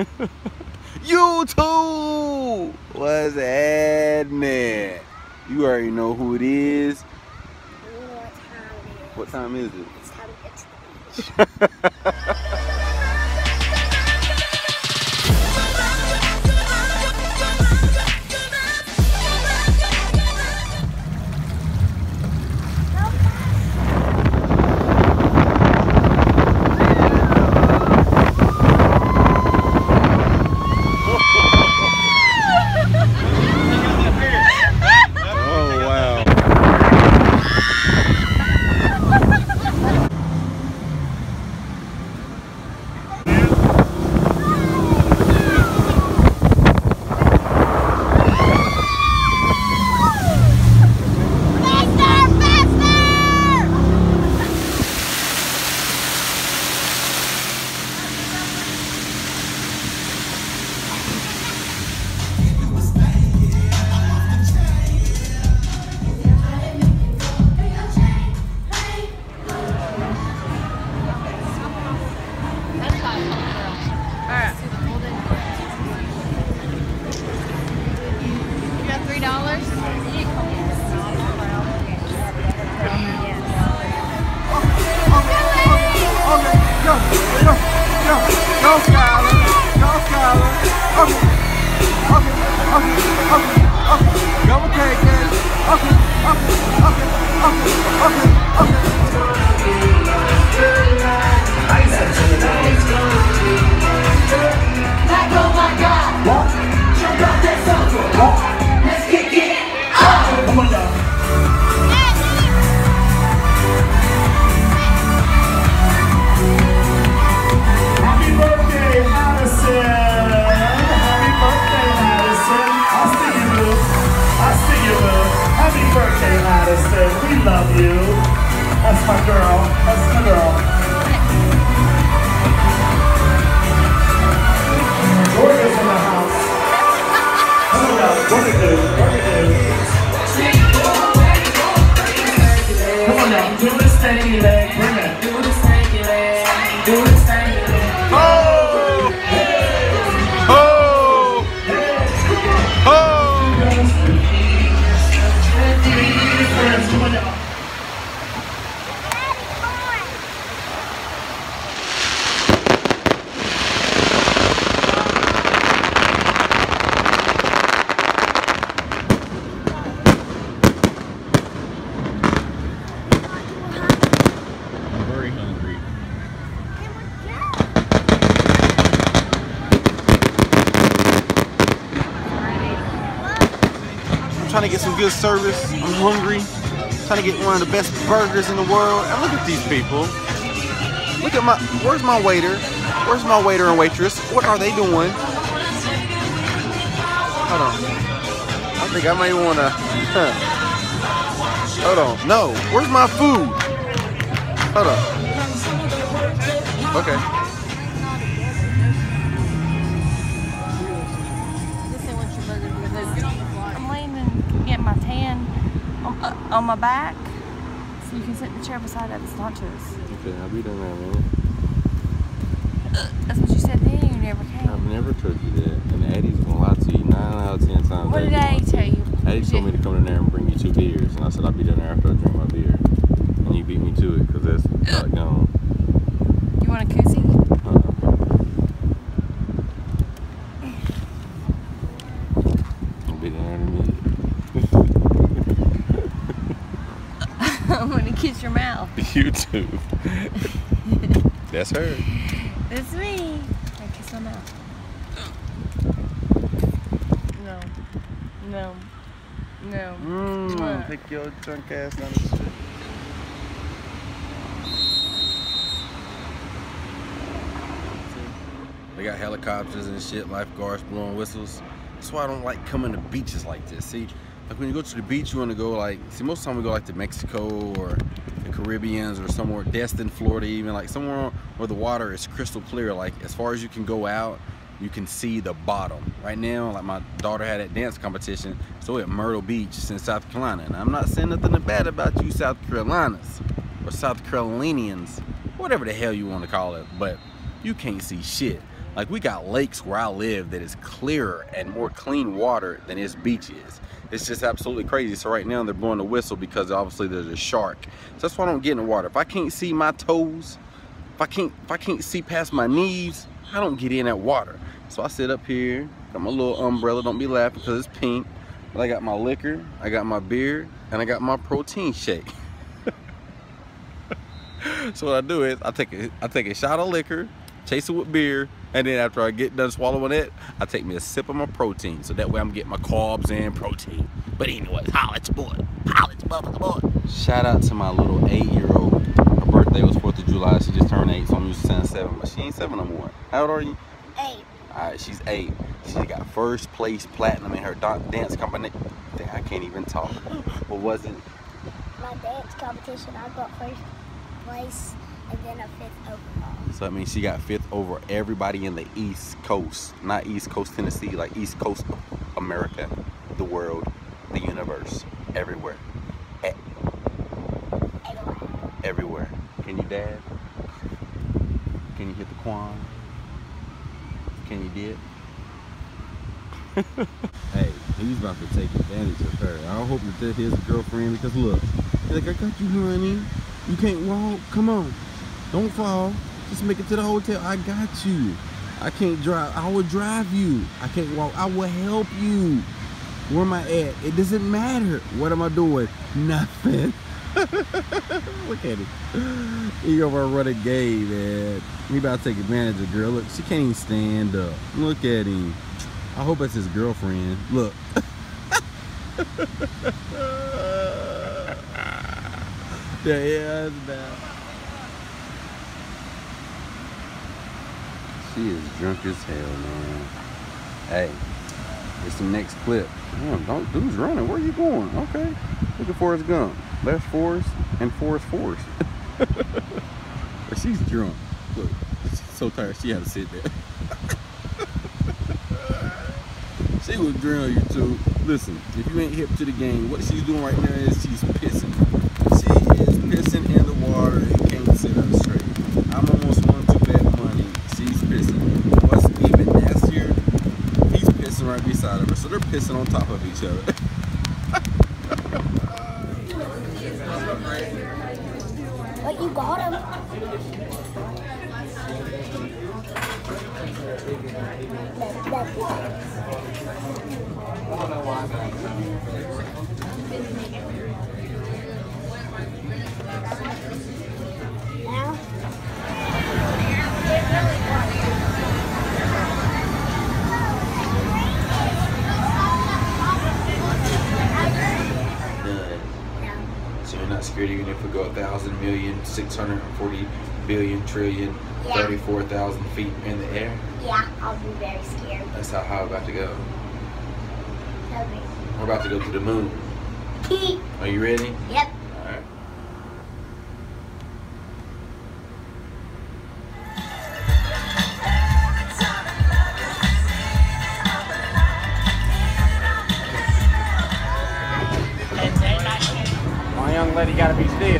YouTube! What's happening? You already know who it is. What time is it? It's time to get You got three dollars? Happy trying to get some good service. I'm hungry. trying to get one of the best burgers in the world. And look at these people. Look at my. Where's my waiter? Where's my waiter and waitress? What are they doing? Hold on. I think I might want to. Hold on. No. Where's my food? Hold on. Okay. On, my back, so you can sit in the chair beside us, not to us. Okay, I'll be done now, man. That's what you said then. You never I've never told you that. And Addie's gonna lie to you nine out of ten times. What did Addie tell you? Addie told me to come in there and bring you two beers, and I said I'll be done there after I drink my beer. And you beat me to it because that's not gone. You want a koozie? Uh-uh. I'll be done there in a minute. I'm gonna kiss your mouth. you too. that's her. That's me. I kiss my mouth. No. No. No. Mmm, Mwah. take your drunk ass down the street. They got helicopters and shit, lifeguards blowing whistles. That's why I don't like coming to beaches like this. See, like when you go to the beach, you want to go like, see, most of the time we go like to Mexico or the Caribbeans or somewhere, Destin, Florida, even like somewhere where the water is crystal clear. Like as far as you can go out, you can see the bottom. Right now, like my daughter had that dance competition, so at Myrtle Beach, in South Carolina. And I'm not saying nothing bad about you South Carolinas or South Carolinians, whatever the hell you want to call it, but you can't see shit. Like we got lakes where I live that is clearer and more clean water than this beach is. It's just absolutely crazy. So right now they're blowing the whistle because obviously there's a shark. So that's why I don't get in the water. If I can't see my toes, if I can't if I can't see past my knees, I don't get in that water. So I sit up here, got my little umbrella. Don't be laughing because it's pink. But I got my liquor, I got my beer, and I got my protein shake. so what I do is I take a I take a shot of liquor, chase it with beer, and then after I get done swallowing it, I take me a sip of my protein. So that way I'm getting my carbs and protein. But anyways, holla at your boy. Holla at your boy. Shout out to my little eight-year-old. Her birthday was 4th of July. She just turned eight, so I'm used to saying seven, but she ain't seven no more. How old are you? Eight. Alright, she's eight. She got first place platinum in her dance company. Dang, I can't even talk. What was it? My dance competition, I got first place and then a fifth overall. So that means she got fifth over everybody in the East Coast. Not East Coast Tennessee, like East Coast America, the world, the universe, everywhere. E- Everywhere. Can you dad? Can you hit the quan? Can you dip? Hey, he's about to take advantage of her. I hope that his girlfriend because look, like, I got you, honey. You can't walk. Come on. Don't fall. Just make it to the hotel. I got you. I can't drive. I will drive you. I can't walk. I will help you. Where am I at? It doesn't matter. What am I doing? Nothing. Look at him. He over running game, man. He about to take advantage of girl. Look, she can't even stand up. Look at him. I hope that's his girlfriend. Look. yeah, yeah, it's bad. She is drunk as hell, man. Hey, it's the next clip. Damn, don't dude's running. Where are you going? Okay. Look at Forrest Gump. Left Forrest and Forrest Forrest. She's drunk. Look, she's so tired she had to sit there. she was drunk, you too. Listen, if you ain't hip to the game, what she's doing right now is she's pissing. She is pissing in the water and can't sit up straight. I'm almost willing to bet money she's pissing. What's even nastier, he's pissing right beside of her. So they're pissing on top of each other. But you got him. Million, six hundred and forty billion trillion, Yeah. thirty-four thousand feet in the air? yeah, I'll be very scared. That's how high we're about to go. Tell me. We're about to go to the moon. Are you ready? Yep. Alright. My young lady gotta be still.